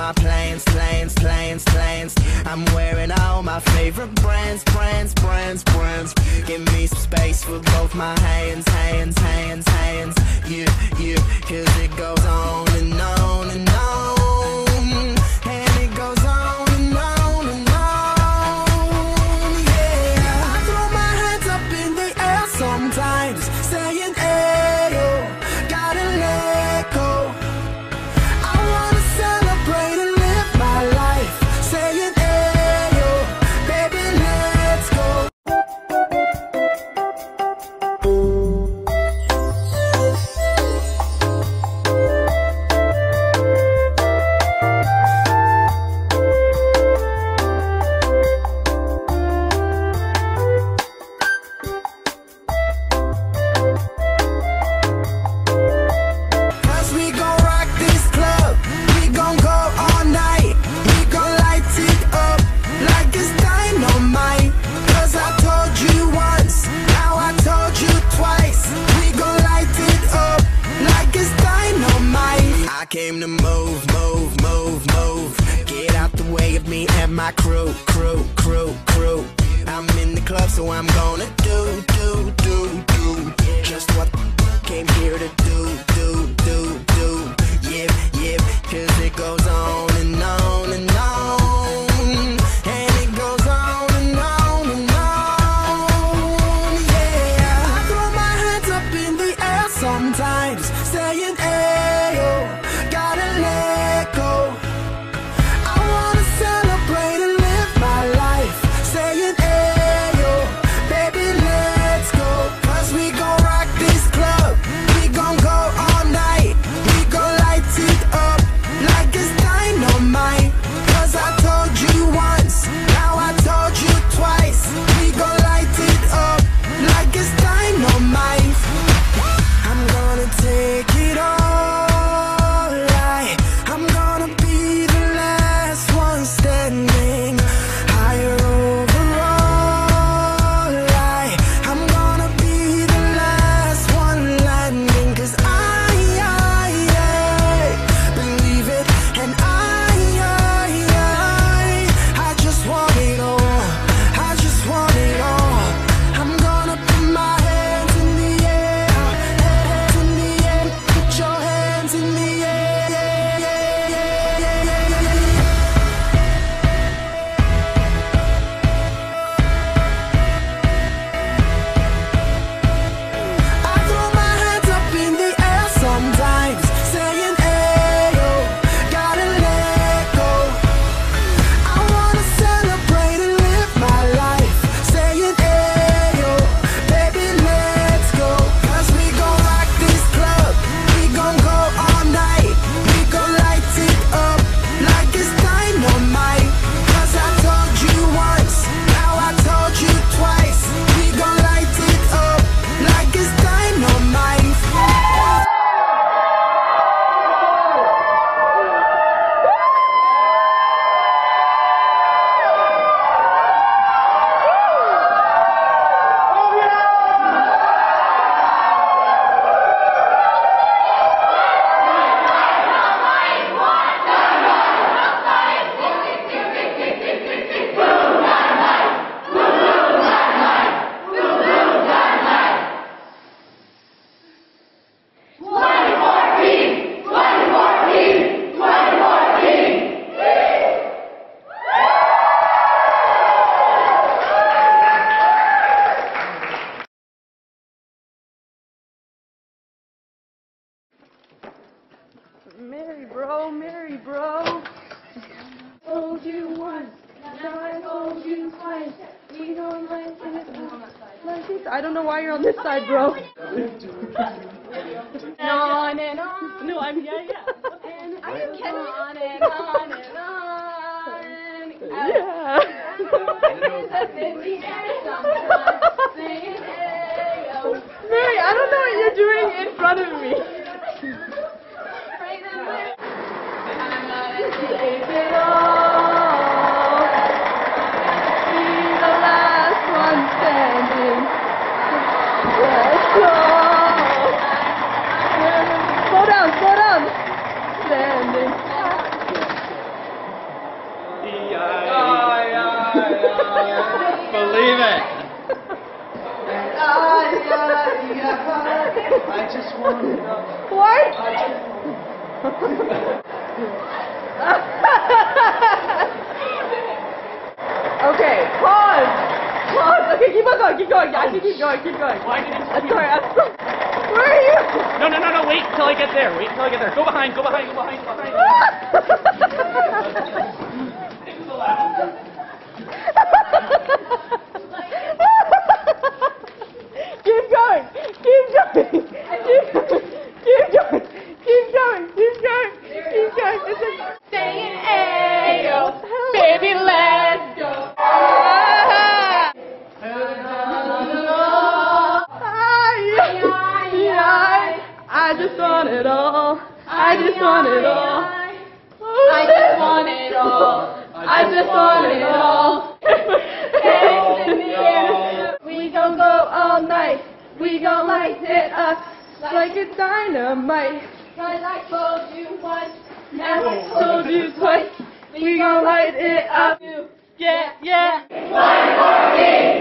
my plans, plans, plans, plans. I'm wearing all my favorite brands, brands, brands, brands. Give me some space with both my hands, hands, hands, hands. You, yeah, cause it goes on. I crew, crew, crew, crew. I'm in the club, so I'm gonna do, do, do, do. Just what came here to do, do, do, do. Yeah, yeah, cause it goes. 2014! 2014! 2014! Mary, bro, Mary, bro. told you once, now I told you twice. We don't like this. I don't know why you're on this side, bro. on and on. No, I'm yeah, yeah. And Are you kidding? On and on and on. Yeah. Mary, I don't know what you're doing in front of me. Believe it. I just want to know. What? okay, pause. Pause. Okay, keep on going, keep going. Yeah, I can keep going, keep going. Why didn't I keep going? Where are you? No, no, no, no, wait until I get there. Wait until I get there. Go behind, go behind, go behind, go behind. keep going. Keep going. Keep going. Keep going. Keep going. Keep going. Keep going. It's a Saying Ayo, baby, let's go. I just want it all. I just want it all. I just want it all. I just want it all. Hands in the air. We gon' go all night. We gon' light it up like it's dynamite. Cause I told you once, Now I told you twice. We gon' light it up. Yeah, yeah. One more